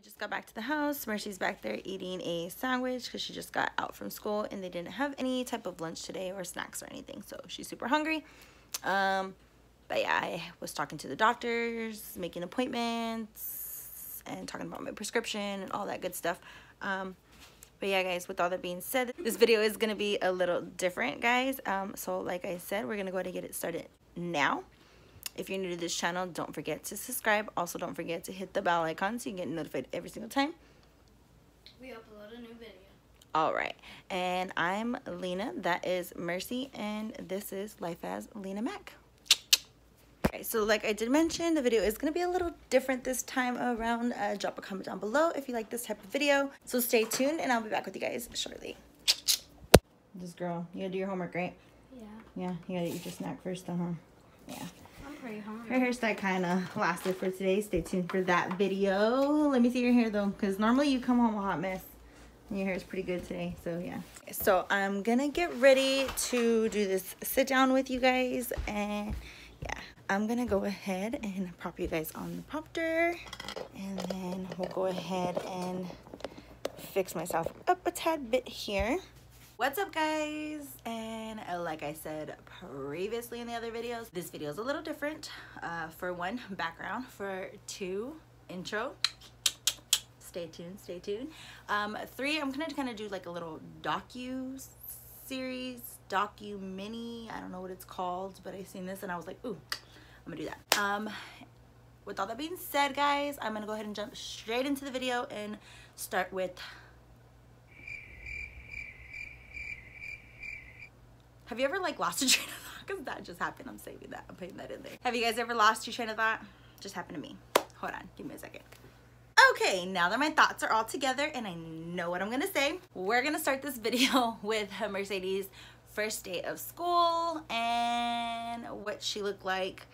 We just got back to the house. Mercy's back there eating a sandwich because she just got out from school and they didn't have any type of lunch today or snacks or anything. So she's super hungry. Um, but yeah, I was talking to the doctors, making appointments, and talking about my prescription and all that good stuff. Um, but yeah, guys, with all that being said, this video is going to be a little different, guys. Um, so like I said, we're going to go ahead and get it started now. If you're new to this channel, don't forget to subscribe. Also, don't forget to hit the bell icon so you get notified every single time. We upload a new video. All right. And I'm Leena. That is Mercy. And this is Life as Leena Mac. Okay, so like I did mention, the video is going to be a little different this time around. Uh, drop a comment down below if you like this type of video. So stay tuned and I'll be back with you guys shortly. This girl, you gotta do your homework, right? Yeah. Yeah, you gotta eat your snack first, though, huh? Yeah. Pretty. Her hairstyle kind of lasted for today. Stay tuned for that video. Let me see your hair though, because normally you come home a hot mess. And your hair is pretty good today, so yeah. So I'm gonna get ready to do this sit down with you guys, and yeah, I'm gonna go ahead and prop you guys on the prompter, and then we'll go ahead and fix myself up a tad bit here. What's up guys? Like I said previously in the other videos, this video is a little different. Uh, for one, background. For two, intro. Stay tuned, stay tuned. Um, three, I'm gonna kind of do like a little docu series, docu mini. I don't know what it's called, but I seen this and I was like, ooh, I'm gonna do that. Um, with all that being said, guys, I'm gonna go ahead and jump straight into the video and start with Have you ever like lost a train of thought? Because that just happened. I'm saving that. I'm putting that in there. Have you guys ever lost your train of thought? Just happened to me. Hold on. Give me a second. Okay, now that my thoughts are all together and I know what I'm to say, we're to start this video with Mercedes' first day of school and what she looked like.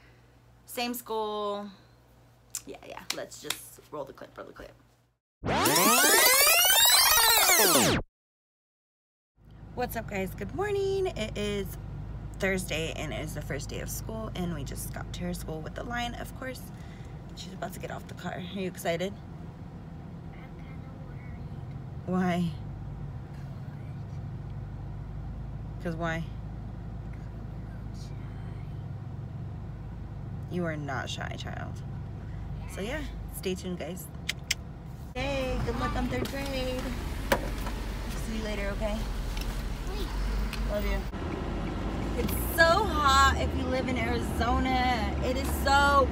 Same school. Yeah, yeah. Let's just roll the clip, roll the clip. What's up guys? Good morning. It is Thursday and it is the first day of school and we just got to her school with the line, of course. She's about to get off the car. Are you excited? I'm kind of worried. Why? Because why? You are not shy, child. So yeah, stay tuned guys. Hey, good luck on third grade. See you later, okay? Love you. It's so hot if you live in Arizona. It is so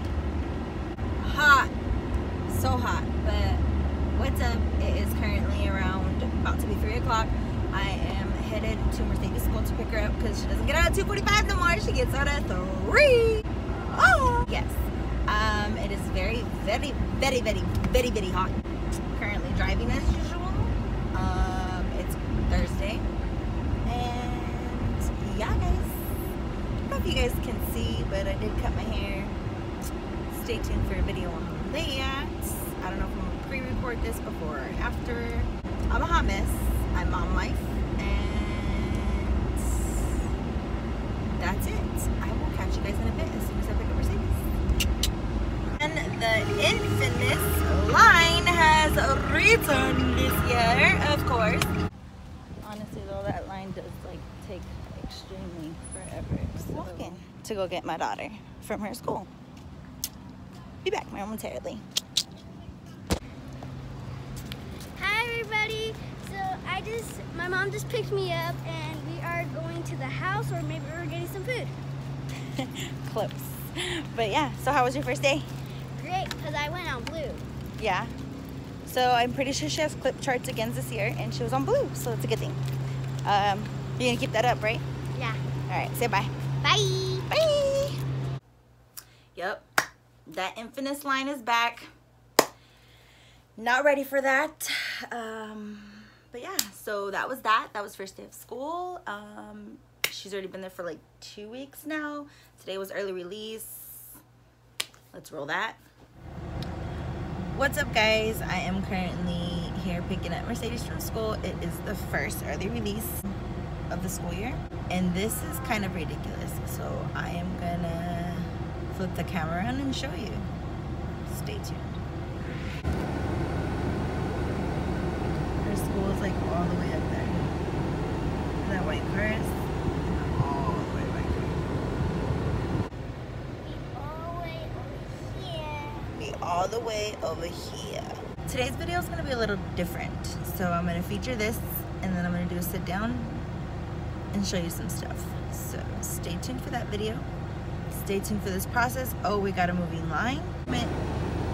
hot. So hot. But what's up? It is currently around about to be 3 o'clock. I am headed to Mercedes school to pick her up because she doesn't get out at 2.45 no more. She gets out at 3. Oh! Yes. Um, it is very, very, very, very, very, very hot. Currently driving as usual. Um, it's Thursday yeah guys I don't know if you guys can see but I did cut my hair. Stay tuned for a video on that. I don't know if I'm gonna pre-record this before or after. I'm a hot mess. I'm mom life and that's it. I will catch you guys in a bit as soon as I pick up Mercedes. And the infamous line has returned this year of course. Honestly though that line does like take extremely forever. So walking to go get my daughter from her school. Be back momentarily. Hi everybody. So I just, my mom just picked me up and we are going to the house or maybe we're getting some food. Close. But yeah, so how was your first day? Great, because I went on blue. Yeah. So I'm pretty sure she has clip charts again this year and she was on blue, so it's a good thing. Um, you're gonna keep that up, right? Yeah. All right, say bye. Bye. Bye. Yep, that infamous line is back. Not ready for that. Um, but yeah, so that was that. That was first day of school. Um, she's already been there for like two weeks now. Today was early release. Let's roll that. What's up guys? I am currently here picking up Mercedes from school. It is the first early release of the school year and this is kind of ridiculous. So I am gonna flip the camera around and show you. Stay tuned. Her school is like all the way up there. That white cars? all the way here. Be all the way over here. Today's video is going to be a little different. So I'm going to feature this and then I'm going to do a sit down and show you some stuff. So stay tuned for that video. Stay tuned for this process. Oh, we got a moving line.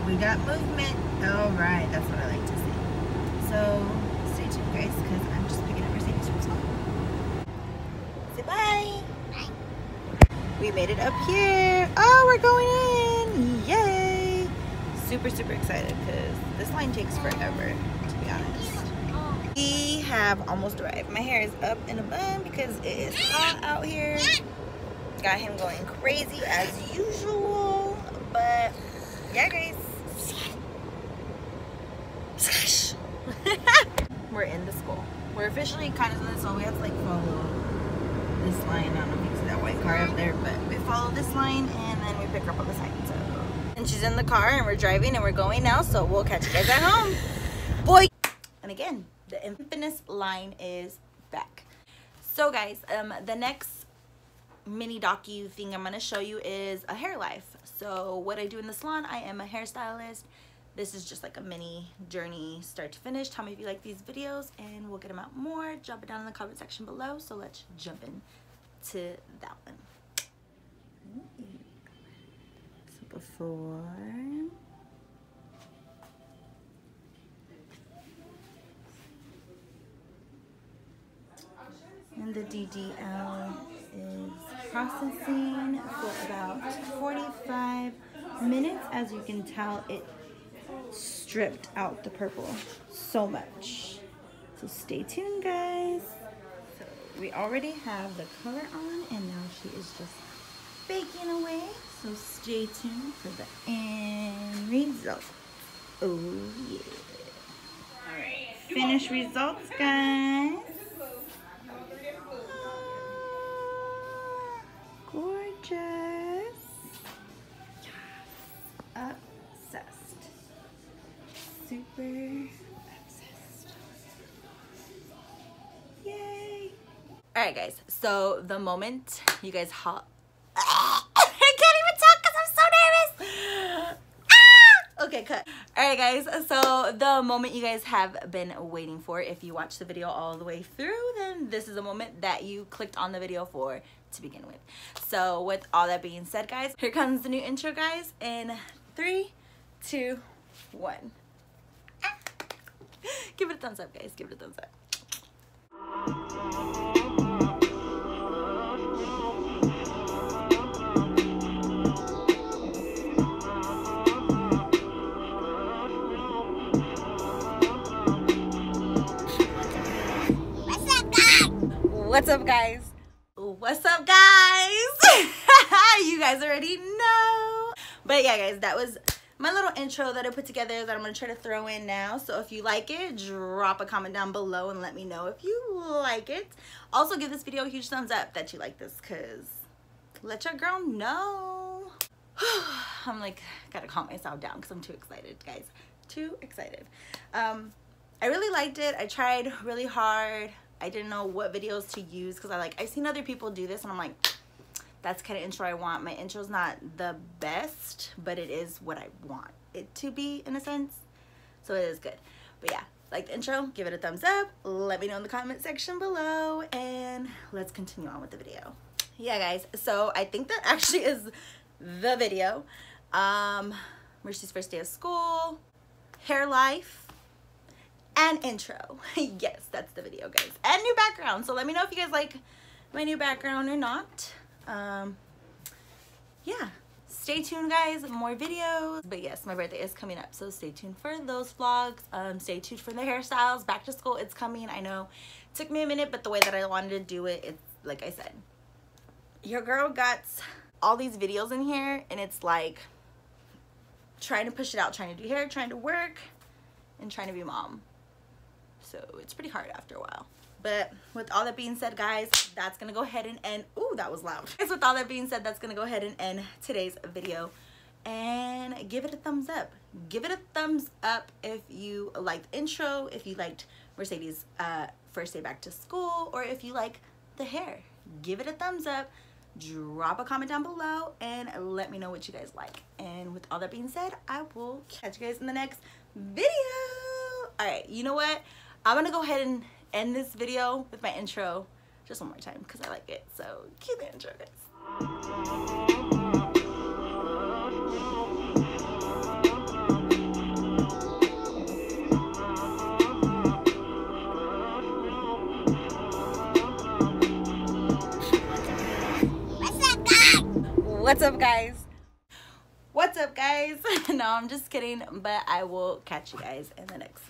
We got movement. All right, that's what I like to see. So stay tuned guys because I'm just picking up Mercedes from school. Say bye. Bye. We made it up here. Oh, we're going in. Yay. Super, super excited because this line takes forever, to be honest. We have almost arrived. My hair is up in a bun because it is hot out here. Got him going crazy as usual. But yeah, guys. We're in the school. We're officially kind of in the school. We have to like follow this line. I don't know if you see that white car up there, but we follow this line and then we pick her up on the side. So, and she's in the car and we're driving and we're going now. So we'll catch you guys at home. Boy. And again, the infamous line is back. So guys, um, the next mini docu thing I'm gonna show you is a hair life. So what I do in the salon, I am a hairstylist. This is just like a mini journey start to finish. Tell me if you like these videos and we'll get them out more. Drop it down in the comment section below. So let's jump in to that one. So before and the DDL is processing for about 45 minutes. As you can tell, it stripped out the purple so much. So stay tuned, guys. So we already have the color on, and now she is just baking away. So stay tuned for the end result. Oh yeah. All right, finished results, guys. Gorgeous. Obsessed. Super obsessed. Yay. All right, guys. So the moment you guys hop. I can't even talk because I'm so nervous. Ah! Okay, cut. All right, guys. So the moment you guys have been waiting for, if you watch the video all the way through, then this is a moment that you clicked on the video for to begin with. So with all that being said, guys, here comes the new intro, guys, in three, two, one. Give it a thumbs up, guys. Give it a thumbs up. What's up, guys? What's up, guys? What's up, guys? you guys already know. But yeah, guys, that was my little intro that I put together that I'm to try to throw in now. So if you like it, drop a comment down below and let me know if you like it. Also, give this video a huge thumbs up that you like this because let your girl know. I'm like, gotta calm myself down because I'm too excited, guys. Too excited. Um, I really liked it. I tried really hard. I didn't know what videos to use because I like I've seen other people do this and I'm like that's kind of intro I want. My intro's not the best, but it is what I want it to be in a sense. So it is good. But yeah, like the intro, give it a thumbs up. Let me know in the comment section below and let's continue on with the video. Yeah, guys. So I think that actually is the video. Um, Mercy's first day of school, hair life, and intro. yes, that's the video, guys. And new background. So let me know if you guys like my new background or not. Um, yeah, stay tuned, guys. More videos. But yes, my birthday is coming up, so stay tuned for those vlogs. Um, stay tuned for the hairstyles. Back to school, it's coming. I know it took me a minute, but the way that I wanted to do it, it's like I said, your girl got all these videos in here, and it's like trying to push it out, trying to do hair, trying to work, and trying to be mom. So it's pretty hard after a while. But with all that being said, guys, that's gonna go ahead and end. Ooh, that was loud. Guys, with all that being said, that's gonna go ahead and end today's video. And give it a thumbs up. Give it a thumbs up if you liked the intro, if you liked Mercedes' uh, first day back to school, or if you like the hair. Give it a thumbs up, drop a comment down below, and let me know what you guys like. And with all that being said, I will catch you guys in the next video. All right, you know what? I'm gonna go ahead and end this video with my intro just one more time because I like it. So cue the intro, guys. What's up, guys? What's up, guys? no, I'm just kidding, but I will catch you guys in the next